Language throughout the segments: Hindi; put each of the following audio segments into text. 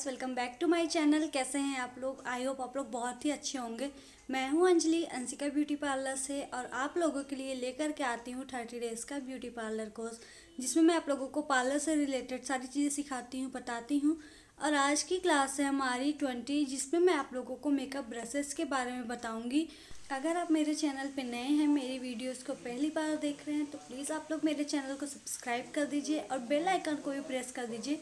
Guys welcome back to my channel कैसे हैं आप लोग? आई होप आप लोग बहुत ही अच्छे होंगे। मैं हूँ अंजलि, अंशिका ब्यूटी पार्लर से, और आप लोगों के लिए लेकर के आती हूँ थर्टी डेज़ का ब्यूटी पार्लर कोर्स जिसमें मैं आप लोगों को पार्लर से रिलेटेड सारी चीज़ें सिखाती हूँ, बताती हूँ। और आज की क्लास है हमारी ट्वेंटी जिसमें मैं आप लोगों को मेकअप ब्रशेस के बारे में बताऊँगी। अगर आप मेरे चैनल पे नए हैं, मेरी वीडियोस को पहली बार देख रहे हैं तो प्लीज़ आप लोग मेरे चैनल को सब्सक्राइब कर दीजिए और बेल आइकन को भी प्रेस कर दीजिए।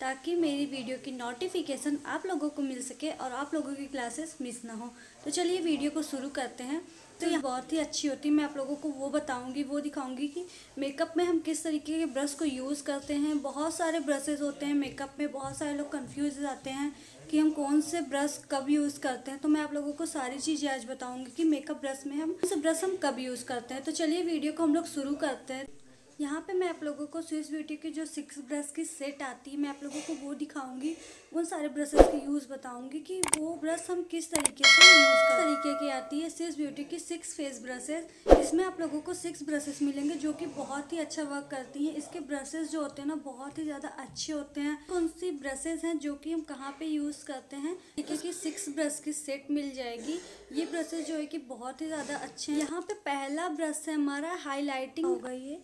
ताकि मेरी वीडियो की नोटिफिकेशन आप लोगों को मिल सके और आप लोगों की क्लासेस मिस ना हो। तो चलिए वीडियो को शुरू करते हैं। तो ये बहुत ही अच्छी होती है, मैं आप लोगों को वो बताऊँगी, वो दिखाऊँगी कि मेकअप में हम किस तरीके के ब्रश को यूज़ करते हैं। बहुत सारे ब्रशेज़ होते हैं मेकअप में, बहुत सारे लोग कन्फ्यूज़ जाते हैं कि हम कौन से ब्रश कब यूज़ करते हैं। तो मैं आप लोगों को सारी चीज़ें आज बताऊँगी कि मेकअप ब्रश में हम, कौन ब्रश हम कब यूज़ करते हैं। तो चलिए वीडियो को हम लोग शुरू करते हैं। यहाँ पे मैं आप लोगों को स्विस ब्यूटी की जो सिक्स ब्रश की सेट आती है, मैं आप लोगों को वो दिखाऊँगी। उन सारे ब्रशेस के यूज़ बताऊँगी कि वो ब्रश हम किस तरीके से यूज़ कर, तरीके की आती है। स्विस ब्यूटी की सिक्स फेस ब्रशेस इसमें आप लोगों को सिक्स ब्रशेस मिलेंगे जो कि बहुत ही अच्छा वर्क करती हैं। इसके ब्रशेस जो होते हैं ना, बहुत ही ज़्यादा अच्छे होते हैं। कौन सी ब्रशेज हैं जो कि हम कहाँ पे यूज़ करते हैं? तरीके की सिक्स ब्रश की सेट मिल जाएगी। ये ब्रशेज जो है कि बहुत ही ज़्यादा अच्छे हैं। यहाँ पे पहला ब्रश है हमारा हाईलाइटिंग हो गई है।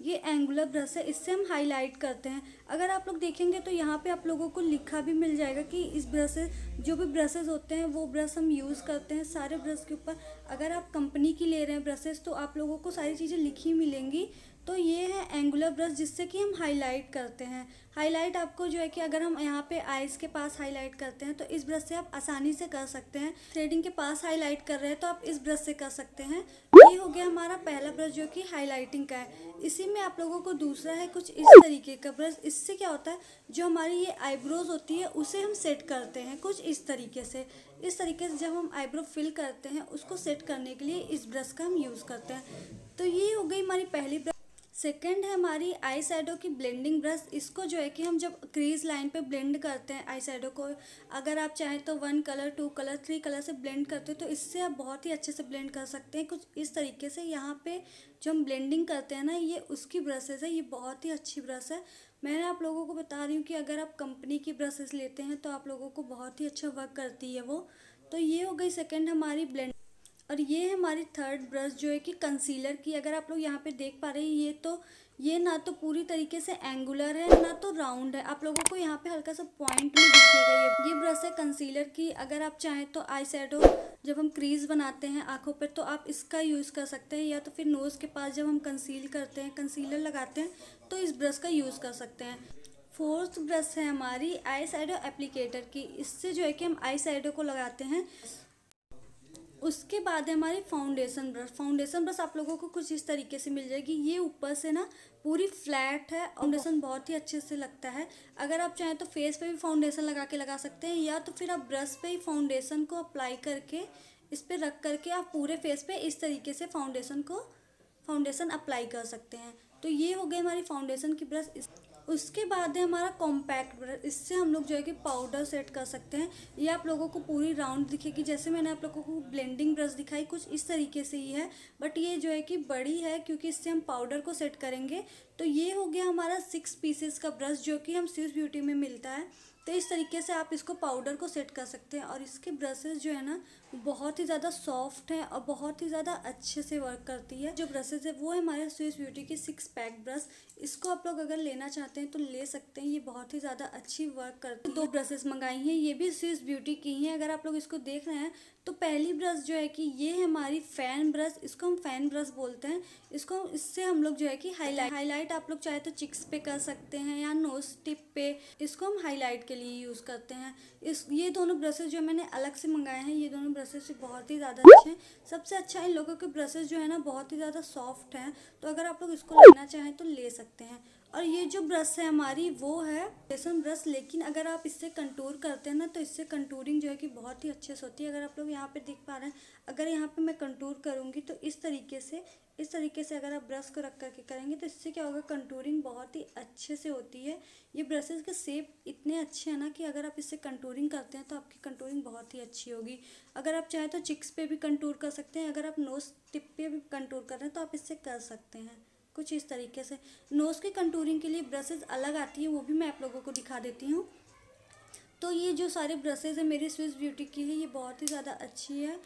ये एंगुलर ब्रश है, इससे हम हाईलाइट करते हैं। अगर आप लोग देखेंगे तो यहाँ पे आप लोगों को लिखा भी मिल जाएगा कि इस ब्रश जो भी ब्रशेज होते हैं, वो ब्रश हम यूज़ करते हैं सारे ब्रश के ऊपर। अगर आप कंपनी की ले रहे हैं ब्रशेज तो आप लोगों को सारी चीज़ें लिखी मिलेंगी। तो ये है एंगुलर ब्रश जिससे कि हम हाईलाइट करते हैं। हाईलाइट आपको जो है कि अगर हम यहाँ पे आइज़ के पास हाईलाइट करते हैं तो इस ब्रश से आप आसानी से कर सकते हैं। थ्रेडिंग के पास हाईलाइट कर रहे हैं तो आप इस ब्रश से कर सकते हैं। ये हो गया हमारा पहला ब्रश जो कि हाईलाइटिंग का है। इसी में आप लोगों को दूसरा है, कुछ इस तरीके का ब्रश। इससे क्या होता है, जो हमारी ये आईब्रोज होती है, उसे हम सेट करते हैं कुछ इस तरीके से। इस तरीके से जब हम आईब्रो फिल करते हैं, उसको सेट करने के लिए इस ब्रश का हम यूज़ करते हैं। तो ये हो गई हमारी पहली ब्रश सेकेंड है हमारी आई सैडो की ब्लेंडिंग ब्रश इसको जो है कि हम जब क्रीज लाइन पे ब्लेंड करते हैं आई सैडो को, अगर आप चाहें तो one colour two colour three colour से ब्लेंड करते हैं तो इससे आप बहुत ही अच्छे से ब्लेंड कर सकते हैं। कुछ इस तरीके से यहाँ पे जो हम ब्लेंडिंग करते हैं ना, ये उसकी ब्रशेज़ है, ये बहुत ही अच्छी ब्रश है। मैंने आप लोगों को बता रही हूँ कि अगर आप कंपनी की ब्रशेज़ लेते हैं तो आप लोगों को बहुत ही अच्छा वर्क करती है वो। तो ये हो गई सेकेंड हमारी ब्लेंड और ये है हमारी थर्ड ब्रश जो है कि कंसीलर की, अगर आप लोग यहाँ पे देख पा रहे हैं, ये तो ये ना तो पूरी तरीके से एंगुलर है, ना तो राउंड है। आप लोगों को यहाँ पे हल्का सा पॉइंट में दिखेगा ये। ये ब्रश है कंसीलर की। अगर आप चाहें तो आई जब हम क्रीज बनाते हैं आँखों पर तो आप इसका यूज़ कर सकते हैं, या तो फिर नोज़ के पास जब हम कंसील करते हैं कंसीलर लगाते हैं तो इस ब्रश का यूज़ कर सकते हैं। फोर्थ ब्रश है हमारी आई एप्लीकेटर की। इससे जो है कि हम आई को लगाते हैं। उसके बाद है हमारी फाउंडेशन ब्रश फाउंडेशन ब्रश आप लोगों को कुछ इस तरीके से मिल जाएगी। ये ऊपर से ना पूरी फ्लैट है। फाउंडेशन बहुत ही अच्छे से लगता है। अगर आप चाहें तो फेस पे भी फाउंडेशन लगा के लगा सकते हैं, या तो फिर आप ब्रश पे ही फाउंडेशन को अप्लाई करके इस पर रख करके आप पूरे फेस पे इस तरीके से फाउंडेशन को फाउंडेशन अप्लाई कर सकते हैं। तो ये हो गई हमारी फाउंडेशन की ब्रश उसके बाद है हमारा कॉम्पैक्ट ब्रश इससे हम लोग जो है कि पाउडर सेट कर सकते हैं। ये आप लोगों को पूरी राउंड दिखेगी। जैसे मैंने आप लोगों को ब्लेंडिंग ब्रश दिखाई, कुछ इस तरीके से ही है। बट ये जो है कि बड़ी है, क्योंकि इससे हम पाउडर को सेट करेंगे। तो ये हो गया हमारा सिक्स पीसेस का ब्रश जो कि हम सिर्फ़ ब्यूटी में मिलता है। तो इस तरीके से आप इसको पाउडर को सेट कर सकते हैं और इसके ब्रशेज़ जो है ना, बहुत ही ज़्यादा सॉफ्ट है और बहुत ही ज़्यादा अच्छे से वर्क करती है। जो ब्रशेज है, वो है हमारे स्विस ब्यूटी की सिक्स पैक ब्रश इसको आप लोग अगर लेना चाहते हैं तो ले सकते हैं, ये बहुत ही ज़्यादा अच्छी वर्क करती है। दो ब्रशेज मंगाई हैं, ये भी स्विस ब्यूटी की हैं। अगर आप लोग इसको देख रहे हैं तो पहली ब्रश जो है कि ये है हमारी फ़ैन ब्रश इसको हम फ़ैन ब्रश बोलते हैं। इसको इससे हम लोग जो है कि हाईलाइट हाईलाइट आप लोग चाहे तो चिक्स पे कर सकते हैं या नोज़ टिप पे, इसको हम हाईलाइट के लिए यूज़ करते हैं। इस, ये दोनों ब्रशेज जो मैंने अलग से मंगाए हैं, ये दोनों ब्रशेज बहुत ही ज़्यादा अच्छे हैं। सबसे अच्छा इन लोगों के ब्रशेज जो है ना, बहुत ही ज़्यादा सॉफ्ट हैं। तो अगर आप लोग इसको लेना चाहें तो ले सकते हैं। और ये जो ब्रश है हमारी, वो है बेसन ब्रश, लेकिन अगर आप इससे कंटूर करते हैं ना तो इससे कंटूरिंग जो है कि बहुत ही अच्छे से होती है। अगर आप लोग यहाँ पे देख पा रहे हैं, अगर यहाँ पे मैं कंटूर करूँगी तो इस तरीके से, इस तरीके से अगर आप ब्रश को रख करके करेंगे तो इससे क्या होगा कंटूरिंग बहुत ही अच्छे से होती है। ये ब्रशेज़ के सेप इतने अच्छे हैं ना कि अगर आप इससे कंटूरिंग करते हैं तो आपकी कंटूरिंग बहुत ही अच्छी होगी। अगर आप चाहें तो चिक्स पे भी कंटूर कर सकते हैं, अगर आप नोज़ टिप पे भी कंटूर कर रहे हैं तो आप इससे कर सकते हैं। कुछ इस तरीके से। नोज़ की कंटूरिंग के लिए ब्रशेज़ अलग आती है, वो भी मैं आप लोगों को दिखा देती हूँ। तो ये जो सारे ब्रशेज़ हैं, मेरी स्विस ब्यूटी की है ये बहुत ही ज़्यादा अच्छी है।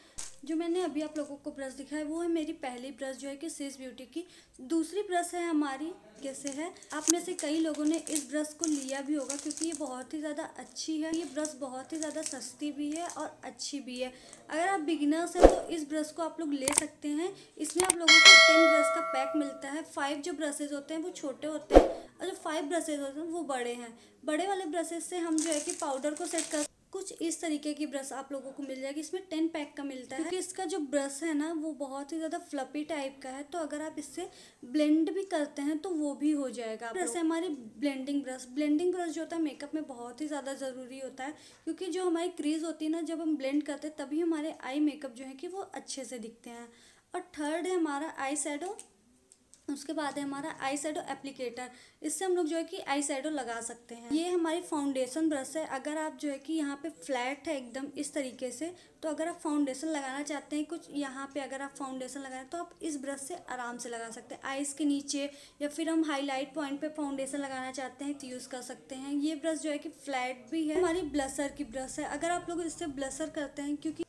जो मैंने अभी आप लोगों को ब्रश दिखाया, वो है मेरी पहली ब्रश जो है कि स्विस ब्यूटी की। दूसरी ब्रश है हमारी, कैसे है? आप में से कई लोगों ने इस ब्रश को लिया भी होगा, क्योंकि ये बहुत ही ज़्यादा अच्छी है। ये ब्रश बहुत ही ज़्यादा सस्ती भी है और अच्छी भी है। अगर आप बिगिनर्स हैं तो इस ब्रश को आप लोग ले सकते हैं। इसमें आप लोगों को टेन ब्रश का पैक मिलता है। फाइव जो ब्रशेज़ होते हैं, वो छोटे होते हैं और जो फाइव ब्रशेज़ होते हैं, वो बड़े हैं। बड़े वाले ब्रशेज से हम जो है कि पाउडर को सेट कर कुछ इस तरीके की ब्रश आप लोगों को मिल जाएगी। इसमें टेन पैक का मिलता है। क्योंकि इसका जो ब्रश है ना, वो बहुत ही ज़्यादा फ्लपी टाइप का है। तो अगर आप इससे ब्लेंड भी करते हैं तो वो भी हो जाएगा। ब्रश है हमारी ब्लेंडिंग ब्रश। ब्लेंडिंग ब्रश जो होता है, मेकअप में बहुत ही ज़्यादा ज़रूरी होता है। क्योंकि जो हमारी क्रीज होती है ना, जब हम ब्लेंड करते हैं, तभी हमारे आई मेकअप जो है कि वो अच्छे से दिखते हैं। और थर्ड है हमारा आई सैडो उसके बाद है हमारा आई सैडो एप्लीकेटर इससे हम लोग जो है कि आई सैडो लगा सकते हैं। ये हमारी फाउंडेशन ब्रश है। अगर आप जो है कि यहाँ पे फ्लैट है एकदम इस तरीके से तो अगर आप फाउंडेशन लगाना चाहते हैं, कुछ यहाँ पे अगर आप फाउंडेशन लगाएँ तो आप इस ब्रश से आराम से लगा सकते हैं। आइस के नीचे या फिर हम हाईलाइट पॉइंट पे फाउंडेशन लगाना चाहते हैं तो यूज़ कर सकते हैं। ये ब्रश जो है कि फ्लैट भी है। हमारी ब्लसर की ब्रश है। अगर आप लोग इससे ब्लसर करते हैं, क्योंकि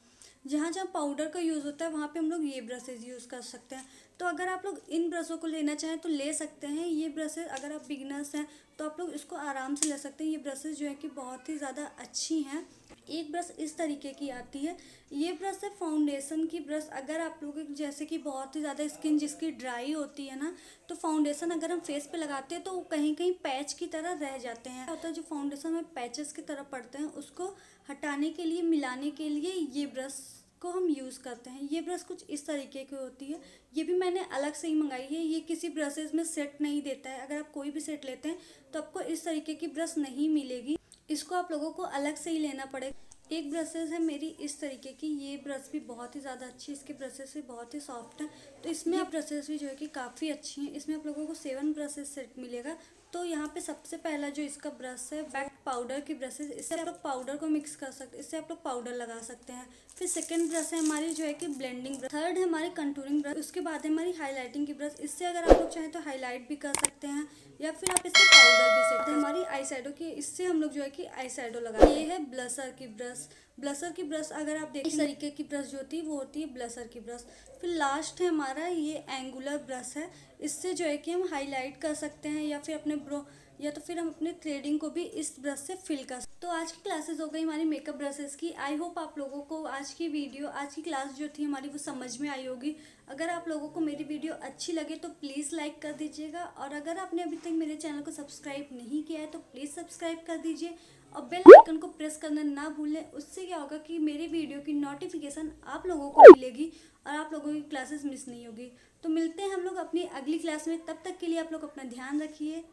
जहाँ जहाँ पाउडर का यूज़ होता है, वहाँ पे हम लोग ये ब्रशेज़ यूज़ कर सकते हैं। तो अगर आप लोग इन ब्रशों को लेना चाहें तो ले सकते हैं। ये ब्रशेज अगर आप बिगनर्स हैं तो आप लोग इसको आराम से ले सकते हैं। ये ब्रशेज जो है कि बहुत ही ज़्यादा अच्छी हैं। एक ब्रश इस तरीके की आती है। ये ब्रश है फाउंडेशन की ब्रश अगर आप लोग जैसे कि बहुत ही ज़्यादा स्किन जिसकी ड्राई होती है ना तो फाउंडेशन अगर हम फेस पे लगाते हैं तो वो कहीं कहीं पैच की तरह रह जाते हैं। होता है जो फाउंडेशन में पैचेस की तरह पड़ते हैं, उसको हटाने के लिए, मिलाने के लिए ये ब्रश को हम यूज़ करते हैं। ये ब्रश कुछ इस तरीके की होती है। ये भी मैंने अलग से ही मंगाई है। ये किसी ब्रशेज में सेट नहीं देता है। अगर आप कोई भी सेट लेते हैं तो आपको इस तरीके की ब्रश नहीं मिलेगी। इसको आप लोगों को अलग से ही लेना पड़ेगा। एक ब्रशेज है मेरी इस तरीके की। ये ब्रश भी बहुत ही ज़्यादा अच्छी है। इसके ब्रशेज भी बहुत ही सॉफ्ट है। तो इसमें आप ब्रशेज भी जो है कि काफ़ी अच्छी हैं। इसमें आप लोगों को सेवन ब्रशेज सेट मिलेगा। तो यहाँ पे सबसे पहला जो इसका ब्रश है बैक पाउडर की ब्रशेज इससे आप लोग पाउडर को मिक्स कर सकते हैं इससे आप लोग पाउडर लगा सकते हैं। फिर सेकेंड ब्रश है हमारी जो है कि ब्लेंडिंग ब्रश थर्ड है हमारी कंटूरिंग ब्रश उसके बाद है हमारी हाईलाइटिंग की ब्रश इससे अगर आप लोग चाहें तो हाईलाइट भी कर सकते हैं या फिर आप इससे पाउडर भी सेट हमारी आई सैडो की इससे हम लोग जो है कि आई सैडो लगा ये है ब्लसर की ब्रश ब्लसर की ब्रश अगर आप देखें इस तरीके की ब्रश जो होती है वो होती है ब्लसर की ब्रश फिर लास्ट है हमारा ये एंगुलर ब्रश है। इससे जो है कि हम हाईलाइट कर सकते हैं या फिर अपने ब्रो या तो फिर हम अपने थ्रेडिंग को भी इस ब्रश से फिल कर तो आज की क्लासेस हो गई हमारी मेकअप ब्रशेस की। आई होप आप लोगों को आज की वीडियो आज की क्लास जो थी हमारी वो समझ में आई होगी। अगर आप लोगों को मेरी वीडियो अच्छी लगे तो प्लीज़ लाइक कर दीजिएगा। और अगर आपने अभी तक मेरे चैनल को सब्सक्राइब नहीं किया है तो प्लीज़ सब्सक्राइब कर दीजिए। और बेल आइकन को प्रेस करना ना भूलें। उससे क्या होगा कि मेरी वीडियो की नोटिफिकेशन आप लोगों को मिलेगी और आप लोगों की क्लासेस मिस नहीं होगी। तो मिलते हैं हम लोग अपनी अगली क्लास में। तब तक के लिए आप लोग अपना ध्यान रखिए।